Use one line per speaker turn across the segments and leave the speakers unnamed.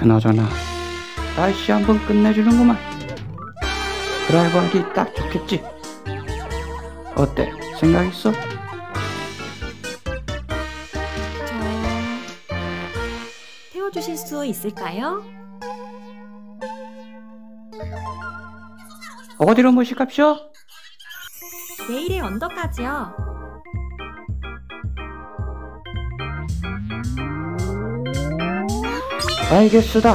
그나저나 날씨 한번 끝내주는구만. 드라이브 하기 딱 좋겠지. 어때? 생각 있어?
저 태워주실 수 있을까요?
어디로 모실갑쇼?
내일의 언덕까지요.
알겠수다.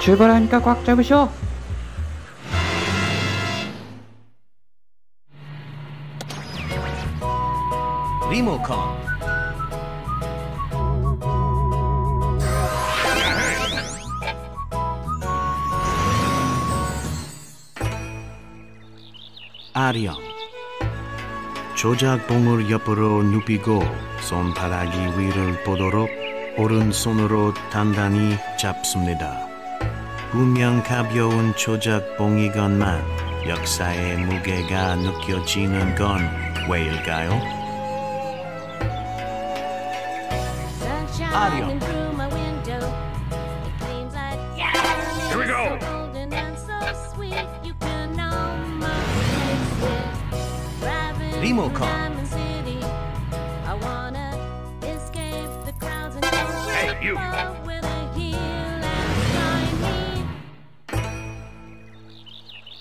출발하니까 꽉 잡으셔.
리모컨 아령 조작봉을 옆으로 눕히고 손바닥이 위를 보도록 오른손으로 단단히 잡습니다. 분명 가벼운 조작봉이건만 역사의 무게가 느껴지는 건 왜일까요? Audio.
Here we go.
리모컨.
Hey, you.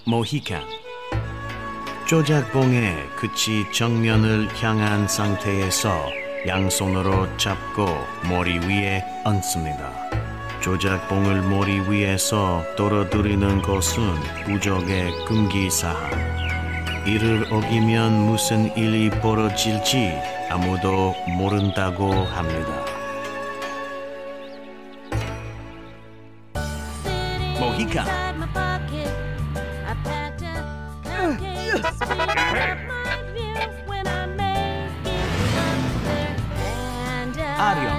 모히칸 조작봉의 끝이 정면을 향한 상태에서 양손으로 잡고 머리 위에 얹습니다. 조작봉을 머리 위에서 떨어뜨리는 것은 부족의 금기사항. 이를 어기면 무슨 일이 벌어질지 아무도 모른다고 합니다. Audio.
Here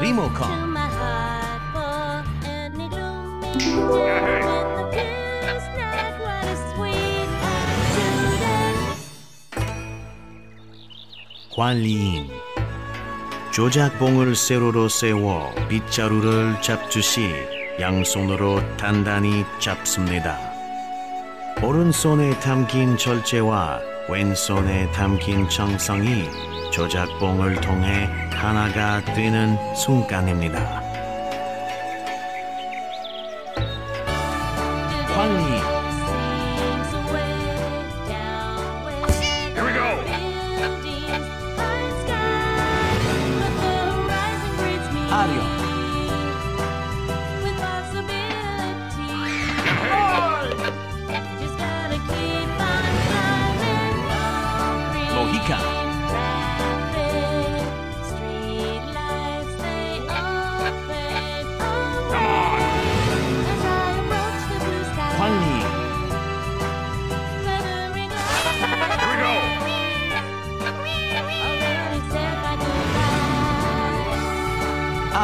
리모컨. 관리인. 조작봉을 세로로 세워 빗자루를 잡듯이 양손으로 단단히 잡습니다. 오른손에 담긴 절제와 왼손에 담긴 정성이 조작봉을 통해 하나가 되는 순간입니다.
go.
아리오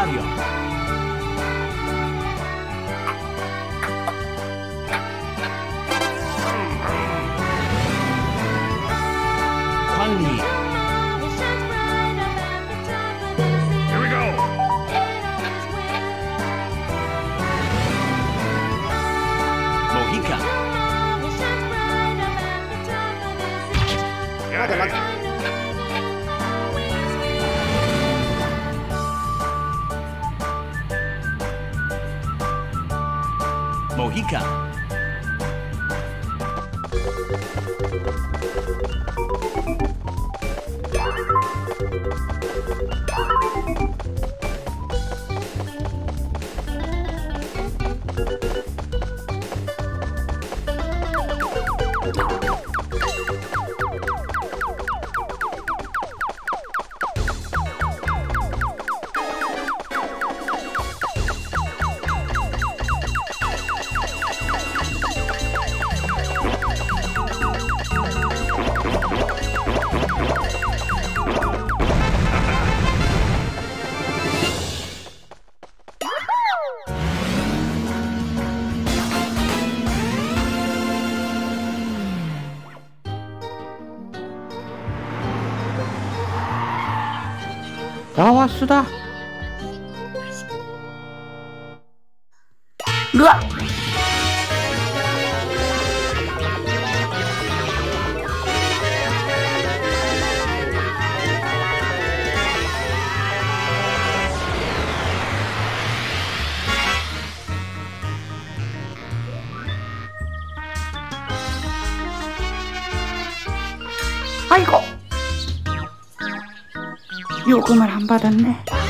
아 lógica. 히칸
나왔수다. 으악! 아이고 요금을 안 받았네